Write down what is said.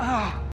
Ah.